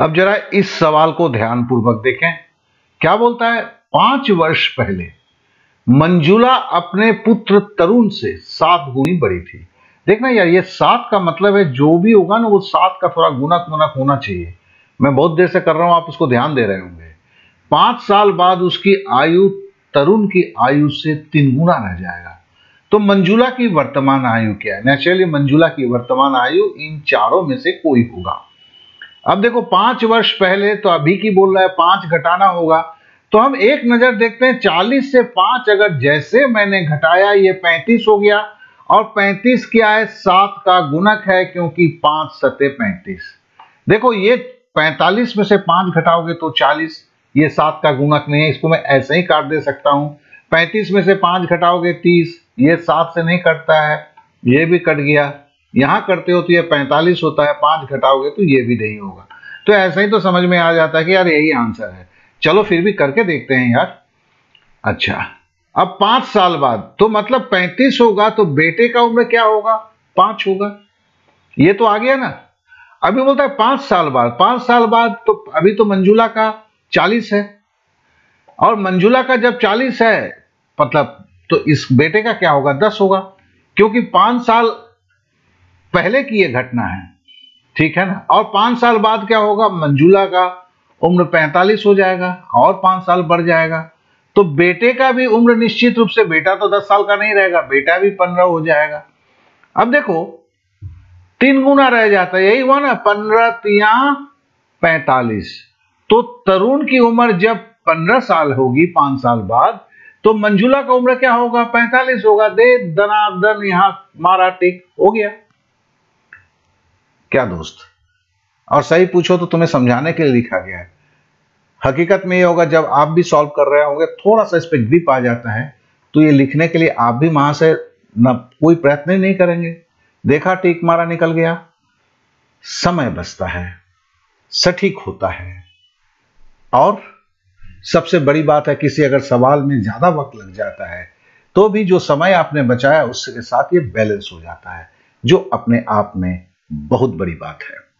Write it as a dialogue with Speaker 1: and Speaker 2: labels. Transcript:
Speaker 1: अब जरा इस सवाल को ध्यानपूर्वक देखें। क्या बोलता है? पाँच वर्ष पहले मंजुला अपने पुत्र तरुण से सात गुणी बड़ी थी। देखना यार, ये सात का मतलब है जो भी होगा ना, वो सात का थोड़ा गुणक मुनक होना चाहिए। मैं बहुत देर से कर रहा हूँ, आप उसको ध्यान दे रहे होंगे। पाँच साल बाद उसकी आयु, तरुण की आयु से तीन गुना रह जाएगा। तो मंजुला की वर्तमान आयु क्या है? नेचुरली मंजुला की वर्तमान आयु इन चारों में से कोई होगा। अब देखो, पाँच वर्ष पहले तो अभी की बोल रहा है, पाँच घटाना होगा। तो हम एक नज़र देखते हैं, चालीस से पाँच अगर जैसे मैंने घटाया, ये पैंतीस हो गया, और पैंतीस क्या है? सात का गुणक है, क्योंकि पाँच सत्य पैंतीस। देखो, ये पैंतालीस में से पाँच घटाओगे तो चालीस, ये सात का गुणक नहीं है, इसको मैं ऐसे ही काट दे सकता हूँ। पैंतीस में से पाँच घटाओगे तीस, ये सात से नहीं कटता है, ये भी कट गया। यहाँ करते हो तो ये पैंतालीस होता है, पाँच घटाओगे तो ये भी नहीं होगा। तो ऐसा ही तो समझ में आ जाता है कि यार यही आंसर है। चलो फिर भी करके देखते हैं यार। अच्छा अब पाँच साल बाद तो मतलब पैंतीस होगा तो बेटे का उम्र क्या होगा? पाँच होगा। ये तो आ गया ना। अभी बोलता है पाँच साल बाद, पाँच साल बाद तो अभी तो मंजुला का चालीस है। और मंजुला का जब चालीस है मतलब तो इस बेटे का क्या होगा? दस होगा। क्योंकि पाँच साल पहले की यह घटना है। ठीक है ना? और पाँच साल बाद क्या होगा? मंजुला का उम्र पैंतालीस हो जाएगा और पाँच साल बढ़ जाएगा। तो बेटे का भी उम्र निश्चित रूप से, बेटा तो दस साल का नहीं रहेगा, बेटा भी पंद्रह हो जाएगा। अब देखो, तीन गुना रह जाता है, यही हुआ ना, पंद्रह तिया पैंतालीस। तो तरुण की उम्र जब पंद्रह साल होगी, पाँच साल बाद तो मंजुला का उम्र क्या होगा? पैंतालीस होगा। दे दनादन यहाँ, मारा टिक, हो गया। क्या दोस्त? और सही पूछो तो तुम्हें समझाने के लिए लिखा गया है। हकीकत में ये होगा, जब आप भी सॉल्व कर रहे होंगे, थोड़ा सा इस पर ग्रिप आ जाता है तो ये लिखने के लिए आप भी वहाँ से न कोई प्रयत्न ही नहीं करेंगे। देखा, टिक मारा निकल गया। समय बचता है, सटीक होता है। और सबसे बड़ी बात है, किसी अगर सवाल में ज़्यादा वक्त लग जाता है तो भी जो समय आपने बचाया, उसके साथ ये बैलेंस हो जाता है, जो अपने आप में बहुत बड़ी बात है।